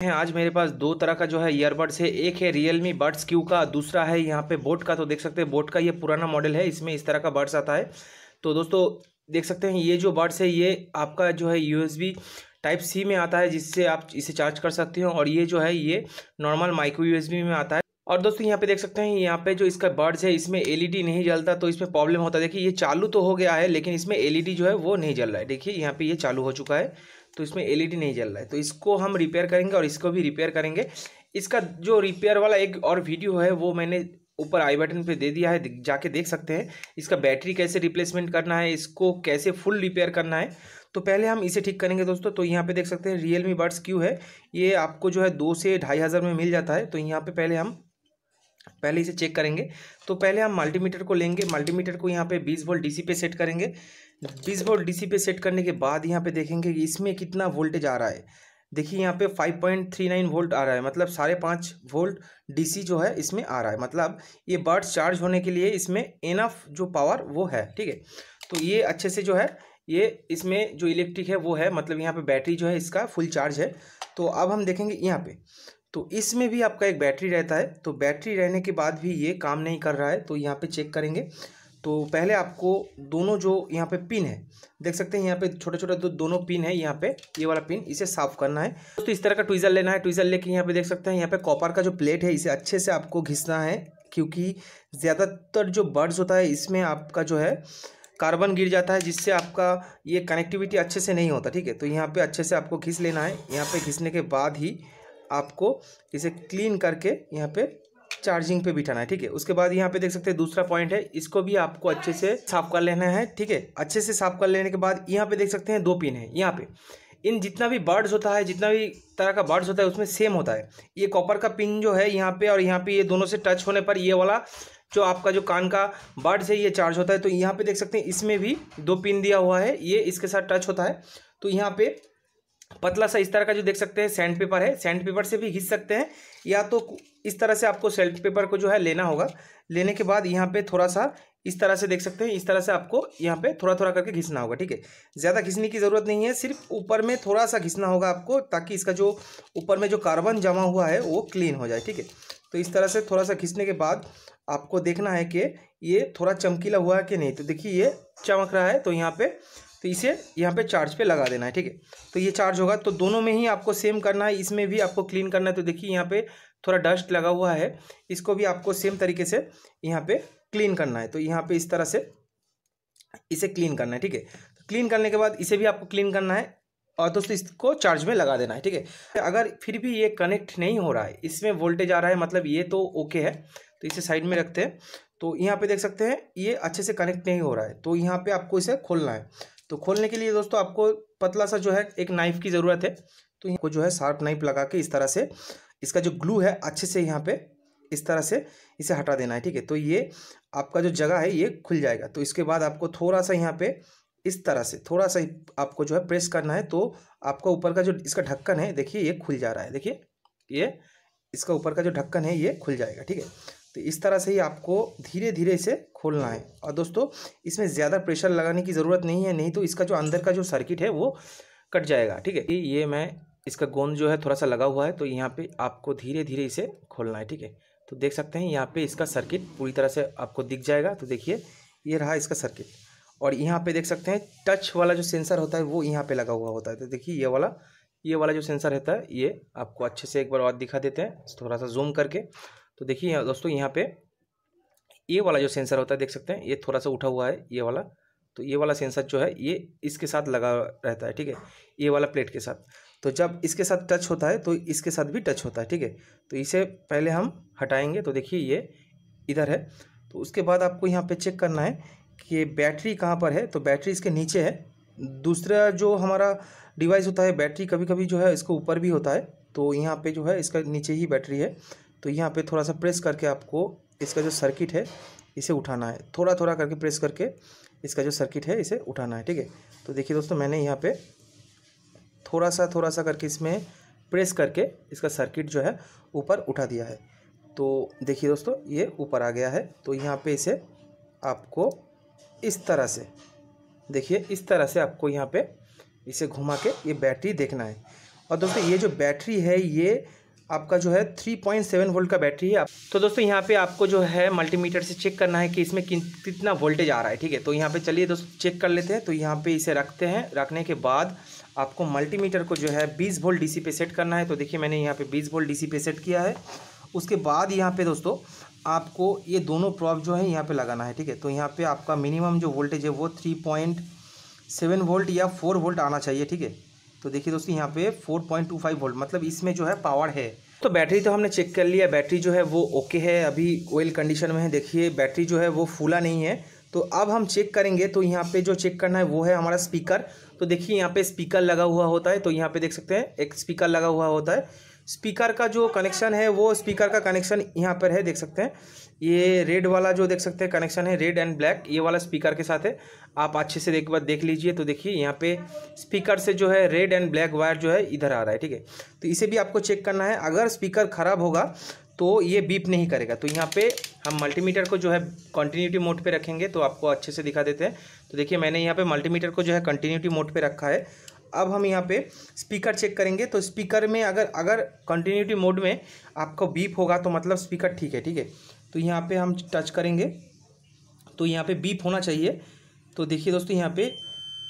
हैं। आज मेरे पास दो तरह का जो है ईयरबड्स है। एक है रियल मी बड्स क्यू का, दूसरा है यहाँ पे बोट का। तो देख सकते हैं बोट का ये पुराना मॉडल है। इसमें इस तरह का बड्स आता है। तो दोस्तों, देख सकते हैं, ये जो बड्स है, ये आपका जो है यूएसबी टाइप सी में आता है, जिससे आप इसे चार्ज कर सकते हो। और ये जो है, ये नॉर्मल माइक्रो यूएसबी में आता है। और दोस्तों, यहाँ पे देख सकते हैं, यहाँ पे जो इसका बर्ड्स है, इसमें एलईडी नहीं जलता तो इसमें प्रॉब्लम होता है। देखिए, ये चालू तो हो गया है, लेकिन इसमें एलईडी जो है, वो नहीं जल रहा है। देखिए, यहाँ पे ये चालू हो चुका है। तो इसमें एलईडी नहीं जल रहा है। तो इसको हम रिपेयर करेंगे और इसको भी रिपेयर करेंगे। इसका जो रिपेयर वाला एक और वीडियो है, वो मैंने ऊपर आई बटन पे दे दिया है जाके देख सकते हैं। इसका बैटरी कैसे रिप्लेसमेंट करना है, इसको कैसे फुल रिपेयर करना है। तो पहले हम इसे ठीक करेंगे दोस्तों। तो यहाँ पे देख सकते हैं रियल मी बर्ड्स क्यू है। ये आपको जो है दो से ढाई हज़ार में मिल जाता है। तो यहाँ पे पहले हम, पहले इसे चेक करेंगे। तो पहले हम मल्टीमीटर को लेंगे। मल्टीमीटर को यहाँ पे बीस वोल्ट डीसी पे सेट करेंगे। बीस वोल्ट डीसी पे सेट करने के बाद यहाँ पे देखेंगे कि इसमें कितना वोल्टेज आ रहा है। देखिए यहाँ पे five point three nine volt आ रहा है मतलब साढ़े पाँच वोल्ट डीसी जो है इसमें आ रहा है। मतलब ये बर्ड चार्ज होने के लिए इसमें इनफ जो पावर वो है, ठीक है? तो ये अच्छे से जो है, ये इसमें जो इलेक्ट्रिक है वो है मतलब यहाँ पे बैटरी जो है इसका फुल चार्ज है। तो अब हम देखेंगे यहाँ पे। तो इसमें भी आपका एक बैटरी रहता है तो बैटरी रहने के बाद भी ये काम नहीं कर रहा है तो यहाँ पे चेक करेंगे। तो पहले आपको दोनों जो यहाँ पे पिन है, देख सकते हैं यहाँ पे छोटे छोटे दो, दोनों पिन है यहाँ पे, ये वाला पिन इसे साफ़ करना है। तो इस तरह का ट्विज़र लेना है ट्विज़र लेके यहाँ पे देख सकते हैं यहाँ पे कॉपर का जो प्लेट है, इसे अच्छे से आपको घिसना है, क्योंकि ज़्यादातर जो बर्ड्स होता है, इसमें आपका जो है कार्बन गिर जाता है, जिससे आपका ये कनेक्टिविटी अच्छे से नहीं होता, ठीक है? तो यहाँ पे अच्छे से आपको घिस लेना है। यहाँ पे घिसने के बाद ही आपको इसे क्लीन करके यहाँ पे चार्जिंग पे बिठाना है, ठीक है? उसके बाद यहाँ पे देख सकते हैं दूसरा पॉइंट है, इसको भी आपको अच्छे से साफ़ कर लेना है, ठीक है? अच्छे से साफ़ कर लेने के बाद यहाँ पे देख सकते हैं दो पिन है, यहाँ पे। इन जितना भी बर्ड्स होता है, जितना भी तरह का बर्ड्स होता है, उसमें सेम होता है। ये कॉपर का पिन जो है यहाँ पे और यहाँ पे ये दोनों से टच होने पर ये वाला जो आपका जो कान का बर्ड्स है, ये चार्ज होता है। तो यहाँ पे देख सकते हैं, इसमें भी दो पिन दिया हुआ है, ये इसके साथ टच होता है। तो यहाँ पे पतला सा इस तरह का जो देख सकते हैं सैंड पेपर है। सैंड पेपर से भी घिस सकते हैं। या तो इस तरह से आपको सेल्ट पेपर को जो है लेना होगा। लेने के बाद यहाँ पे थोड़ा सा इस तरह से देख सकते हैं, इस तरह से आपको यहाँ पे थोड़ा थोड़ा करके घिसना होगा, ठीक है? ज़्यादा घिसने की ज़रूरत नहीं है, सिर्फ़ ऊपर में थोड़ा सा घिसना होगा आपको, ताकि इसका जो ऊपर में जो कार्बन जमा हुआ है, वो क्लीन हो जाए, ठीक है? तो इस तरह से थोड़ा सा घिसने के बाद आपको देखना है कि ये थोड़ा चमकीला हुआ है कि नहीं? तो देखिए, ये चमक रहा है तो यहाँ पे तो इसे यहाँ पे चार्ज पे लगा देना है, ठीक है? तो ये चार्ज होगा तो दोनों में ही आपको सेम करना है, इसमें भी आपको क्लीन करना है। तो देखिए यहाँ पे थोड़ा डस्ट लगा हुआ है, इसको भी आपको सेम तरीके से यहाँ पे क्लीन करना है। तो यहाँ पे इस तरह से इसे क्लीन करना है, ठीक है? तो क्लीन करने के बाद इसे भी आपको क्लीन करना है, और दोस्तों इसको चार्ज में लगा देना है, ठीक है? अगर फिर भी ये कनेक्ट नहीं हो रहा है, इसमें वोल्टेज आ रहा है मतलब ये तो ओके है तो इसे साइड में रखते हैं। तो यहाँ पे देख सकते हैं, ये अच्छे से कनेक्ट नहीं हो रहा है तो यहाँ पे आपको इसे खोलना है। तो खोलने के लिए दोस्तों आपको पतला सा जो है एक नाइफ़ की ज़रूरत है। तो यहाँ को जो है शार्प नाइफ लगा के इस तरह से इसका जो ग्लू है अच्छे से यहाँ पे इस तरह से इसे हटा देना है, ठीक है? तो ये आपका जो जगह है ये खुल जाएगा। तो इसके बाद आपको थोड़ा सा यहाँ पे इस तरह से, थोड़ा सा आपको जो है प्रेस करना है तो आपका ऊपर का जो इसका ढक्कन है, देखिए ये खुल जा रहा है। देखिए, ये इसका ऊपर का जो ढक्कन है ये खुल जाएगा, ठीक है? तो इस तरह से ही आपको धीरे धीरे इसे खोलना है। और दोस्तों, इसमें ज़्यादा प्रेशर लगाने की ज़रूरत नहीं है, नहीं तो इसका जो अंदर का जो सर्किट है वो कट जाएगा, ठीक है? ये मैं, इसका गोंद जो है थोड़ा सा लगा हुआ है तो यहाँ पे आपको धीरे धीरे इसे खोलना है, ठीक है? तो देख सकते हैं, यहाँ पे इसका सर्किट पूरी तरह से आपको दिख जाएगा तो देखिए, ये रहा इसका सर्किट। और यहाँ पे देख सकते हैं, टच वाला जो सेंसर होता है, वो यहाँ पे लगा हुआ होता है। तो देखिए, ये वाला ये वाला जो सेंसर रहता है, ये आपको अच्छे से एक बार और दिखा देते हैं थोड़ा सा जूम करके। तो देखिए दोस्तों, यहाँ पे ये वाला जो सेंसर होता है, देख सकते हैं, ये थोड़ा सा उठा हुआ है, ये वाला। तो ये वाला सेंसर जो है, ये इसके साथ लगा रहता है, ठीक है? ये वाला प्लेट के साथ। तो जब इसके साथ टच होता है तो इसके साथ भी टच होता है, ठीक है? तो इसे पहले हम हटाएँगे तो देखिए ये इधर है। तो उसके बाद आपको यहाँ पे चेक करना है कि बैटरी कहाँ पर है? तो बैटरी इसके नीचे है। दूसरा जो हमारा डिवाइस होता है बैटरी कभी कभी जो है, इसको ऊपर भी होता है। तो यहाँ पे जो है, इसका नीचे ही बैटरी है। तो यहाँ पे थोड़ा सा प्रेस करके आपको इसका जो सर्किट है, इसे उठाना है। थोड़ा थोड़ा करके प्रेस करके इसका जो सर्किट है, इसे उठाना है, ठीक है? तो देखिए दोस्तों, मैंने यहाँ पे थोड़ा सा थोड़ा सा करके इसमें प्रेस करके इसका सर्किट जो है, ऊपर उठा दिया है। तो देखिए दोस्तों, ये ऊपर आ गया है। तो यहाँ पे इसे आपको इस तरह से, देखिए, इस तरह से आपको यहाँ पे इसे घुमा के ये बैटरी देखना है। और दोस्तों, ये जो बैटरी है, ये आपका जो है थ्री पॉइंट सेवन वोल्ट का बैटरी है। तो दोस्तों, यहाँ पे आपको जो है मल्टीमीटर से चेक करना है कि इसमें कितना वोल्टेज आ रहा है, ठीक है? तो यहाँ पे चलिए दोस्तों चेक कर लेते हैं। तो यहाँ पे इसे रखते हैं। रखने के बाद आपको मल्टीमीटर को जो है बीस वोल्ट डीसी पे सेट करना है। तो देखिए, मैंने यहाँ पे बीस वोल्ट डीसी पे सेट किया है। उसके बाद यहाँ पे दोस्तों, आपको ये दोनों प्रॉप जो है यहाँ पे लगाना है, ठीक है? तो यहाँ पे आपका मिनिमम जो वोल्टेज है वो थ्री पॉइंट सेवन वोल्ट या फोर वोल्ट आना चाहिए, ठीक है? तो देखिए दोस्तों, यहाँ पे four point two five volt मतलब इसमें जो है पावर है। तो बैटरी तो हमने चेक कर लिया बैटरी जो है वो ओके है, अभी ऑयल कंडीशन में है। देखिए, बैटरी जो है वो फूला नहीं है। तो अब हम चेक करेंगे तो यहाँ पे जो चेक करना है वो है हमारा स्पीकर तो देखिए, यहाँ पे स्पीकर लगा हुआ होता है तो यहाँ पे देख सकते हैं, एक स्पीकर लगा हुआ होता है। स्पीकर का जो कनेक्शन है, वो स्पीकर का कनेक्शन यहाँ पर है, देख सकते हैं। ये रेड वाला जो देख सकते हैं कनेक्शन है रेड एंड ब्लैक ये वाला स्पीकर के साथ है। आप अच्छे से एक बार देख लीजिए तो देखिए यहाँ पे स्पीकर से जो है रेड एंड ब्लैक वायर जो है इधर आ रहा है, ठीक है? तो इसे भी आपको चेक करना है। अगर स्पीकर ख़राब होगा तो ये बीप नहीं करेगा। तो यहाँ पे हम मल्टीमीटर को जो है कंटिन्यूटी मोड पे रखेंगे तो आपको अच्छे से दिखा देते हैं। तो देखिए, मैंने यहाँ पे मल्टीमीटर को जो है कंटिन्यूटी मोड पे रखा है। अब हम यहाँ पे स्पीकर चेक करेंगे। तो स्पीकर में अगर अगर कंटिन्यूटी मोड में आपको बीप होगा तो मतलब स्पीकर ठीक है ठीक है? तो यहाँ पे हम टच करेंगे। तो यहाँ पे बीप होना चाहिए। तो देखिए दोस्तों, यहाँ पे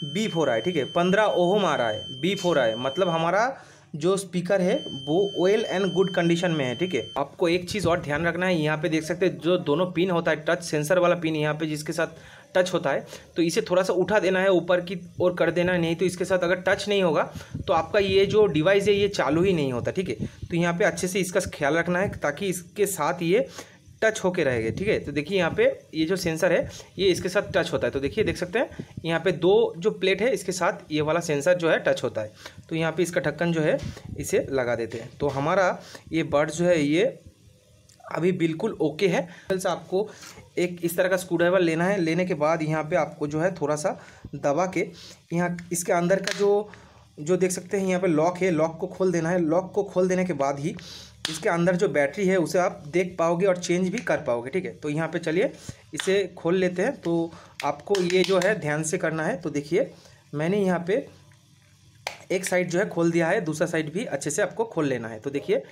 बीप हो रहा है, ठीक है? पंद्रह ओहम आ रहा है बीप हो रहा है। मतलब हमारा जो स्पीकर है, वो ऑयल एंड गुड कंडीशन में है, ठीक है? आपको एक चीज़ और ध्यान रखना है। यहाँ पे देख सकते हैं, जो दोनों पिन होता है टच सेंसर वाला पिन यहाँ पे जिसके साथ टच होता है तो इसे थोड़ा सा उठा देना है, ऊपर की ओर कर देना है, नहीं तो इसके साथ अगर टच नहीं होगा तो आपका ये जो डिवाइस है, ये चालू ही नहीं होता, ठीक है? तो यहाँ पर अच्छे से इसका ख्याल रखना है, ताकि इसके साथ ये टच होके रहेगा, ठीक है? तो देखिए यहाँ पे ये जो सेंसर है, ये इसके साथ टच होता है। तो देखिए, देख सकते हैं, यहाँ पे दो जो प्लेट है, इसके साथ ये वाला सेंसर जो है टच होता है। तो यहाँ पे इसका ढक्कन जो है, इसे लगा देते हैं। तो हमारा ये बर्ड जो है, ये अभी बिल्कुल ओके है। से आपको एक इस तरह का स्क्रू ड्राइवर लेना है। लेने के बाद यहाँ पे आपको जो है थोड़ा सा दबा के यहाँ, इसके अंदर का जो जो देख सकते हैं, यहाँ पे लॉक है। लॉक को खोल देना है। लॉक को खोल देने के बाद ही इसके अंदर जो बैटरी है, उसे आप देख पाओगे और चेंज भी कर पाओगे, ठीक है? तो यहाँ पे चलिए, इसे खोल लेते हैं। तो आपको ये जो है, ध्यान से करना है। तो देखिए, मैंने यहाँ पे एक साइड जो है, खोल दिया है। दूसरा साइड भी अच्छे से आपको खोल लेना है। तो देखिए,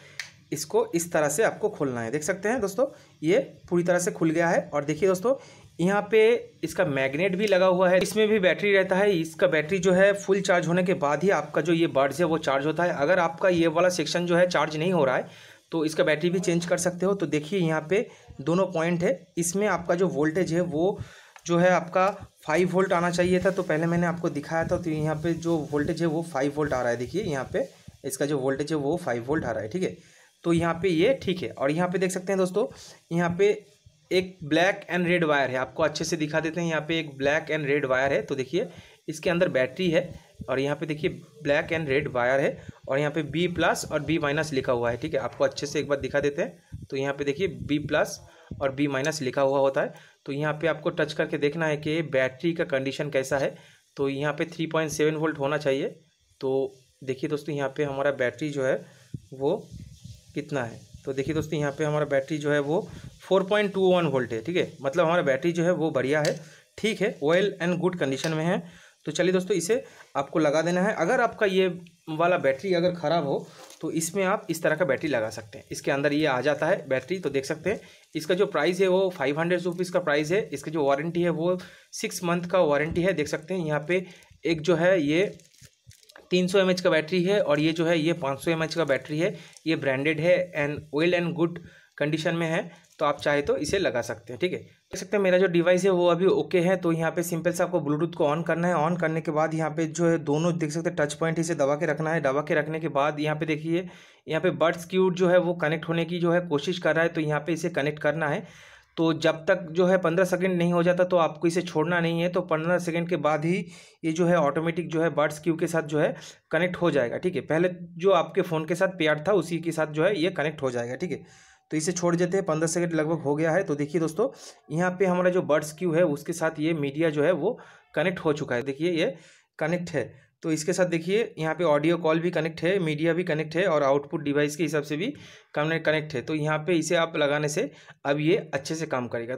इसको इस तरह से आपको खोलना है। देख सकते हैं दोस्तों, ये पूरी तरह से खुल गया है। और देखिए दोस्तों यहाँ पे इसका मैग्नेट भी लगा हुआ है, इसमें भी बैटरी रहता है, इसका बैटरी जो है फुल चार्ज होने के बाद ही आपका जो ये बर्ड्स है वो चार्ज होता है। अगर आपका ये वाला सेक्शन जो है चार्ज नहीं हो रहा है तो इसका बैटरी भी चेंज कर सकते हो। तो देखिए यहाँ पे दोनों पॉइंट है, इसमें आपका जो वोल्टेज है वो जो है आपका फाइव वोल्ट आना चाहिए था तो पहले मैंने आपको दिखाया था तो यहाँ पे जो वोल्टेज है वो फाइव वोल्ट आ रहा है। देखिए यहाँ पे इसका जो वोल्टेज है वो फाइव वोल्ट आ रहा है, ठीक है? तो यहाँ पे ये ठीक है, और यहाँ पे देख सकते हैं दोस्तों, यहाँ पे एक ब्लैक एंड रेड वायर है। आपको अच्छे से दिखा देते हैं। यहाँ पे एक ब्लैक एंड रेड वायर है। तो देखिए, इसके अंदर बैटरी है और यहाँ पे देखिए ब्लैक एंड रेड वायर है और यहाँ पे बी प्लस और बी माइनस लिखा हुआ है। ठीक है? आपको अच्छे से एक बार दिखा देते हैं। तो यहाँ पे देखिए बी प्लस और बी माइनस लिखा हुआ होता है। तो यहाँ पे आपको टच करके देखना है कि बैटरी का कंडीशन कैसा है। तो यहाँ पे थ्री पॉइंट सेवन वोल्ट होना चाहिए। तो देखिए दोस्तों, यहाँ पे हमारा बैटरी जो है वो कितना है? तो देखिए दोस्तों, यहाँ पे हमारा बैटरी जो है वो four point two one volt है, ठीक है? मतलब हमारा बैटरी जो है वो बढ़िया है, ठीक है? ऑयल एंड गुड कंडीशन में है। तो चलिए दोस्तों, इसे आपको लगा देना है। अगर आपका ये वाला बैटरी अगर ख़राब हो तो इसमें आप इस तरह का बैटरी लगा सकते हैं। इसके अंदर ये आ जाता है बैटरी तो देख सकते हैं। इसका जो प्राइस है वो फाइव हंड्रेड रुपीज़ का प्राइस है। इसकी जो वारंटी है वो सिक्स मंथ का वारंटी है। देख सकते हैं, यहाँ पे एक जो है ये तीन सौ का बैटरी है और ये जो है, ये पाँच सौ का बैटरी है, ये ब्रांडेड है and oil and good condition में है तो आप चाहे तो इसे लगा सकते हैं, ठीक है? देख सकते हैं मेरा जो डिवाइस है वो अभी ओके है तो यहाँ पे सिंपल से आपको ब्लूटूथ को ऑन करना है। ऑन करने के बाद यहाँ पे जो है दोनों, देख सकते हैं, टच पॉइंट इसे दबा के रखना है। दबा के रखने के बाद यहाँ पे देखिए, यहाँ पे बर्ड्स क्यूट जो है वो कनेक्ट होने की जो है कोशिश कर रहा है तो यहाँ पे इसे कनेक्ट करना है। तो जब तक जो है पंद्रह सेकंड नहीं हो जाता तो आपको इसे छोड़ना नहीं है तो पंद्रह सेकंड के बाद ही ये जो है ऑटोमेटिक जो है बर्ड्स क्यू के साथ जो है कनेक्ट हो जाएगा, ठीक है? पहले जो आपके फ़ोन के साथ पेयर था, उसी के साथ जो है ये कनेक्ट हो जाएगा, ठीक है? तो इसे छोड़ देते हैं, पंद्रह सेकंड लगभग हो गया है। तो देखिए दोस्तों, यहाँ पे हमारा जो बर्ड्स क्यू है, उसके साथ ये मीडिया जो है वो कनेक्ट हो चुका है। देखिए ये कनेक्ट है। तो इसके साथ देखिए, यहाँ पे ऑडियो कॉल भी कनेक्ट है मीडिया भी कनेक्ट है और आउटपुट डिवाइस के हिसाब से भी कनेक्ट है। तो यहाँ पे इसे आप लगाने से अब ये अच्छे से काम करेगा।